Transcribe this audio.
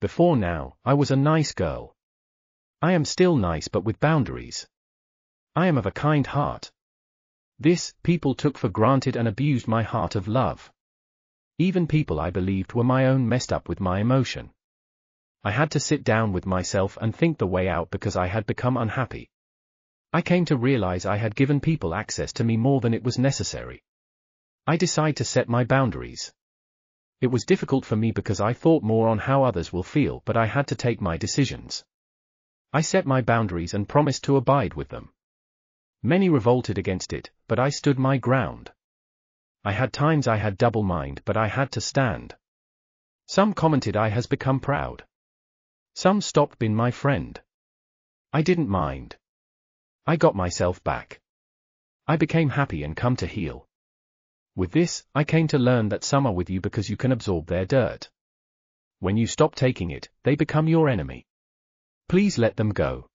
Before now, I was a nice girl. I am still nice but with boundaries. I am of a kind heart. This, people took for granted and abused my heart of love. Even people I believed were my own messed up with my emotion. I had to sit down with myself and think the way out because I had become unhappy. I came to realize I had given people access to me more than it was necessary. I decide to set my boundaries. It was difficult for me because I thought more on how others will feel but I had to take my decisions. I set my boundaries and promised to abide with them. Many revolted against it, but I stood my ground. I had times I had double mind but I had to stand. Some commented I has become proud. Some stopped being my friend. I didn't mind. I got myself back. I became happy and come to heal. With this, I came to learn that some are with you because you can absorb their dirt. When you stop taking it, they become your enemy. Please let them go.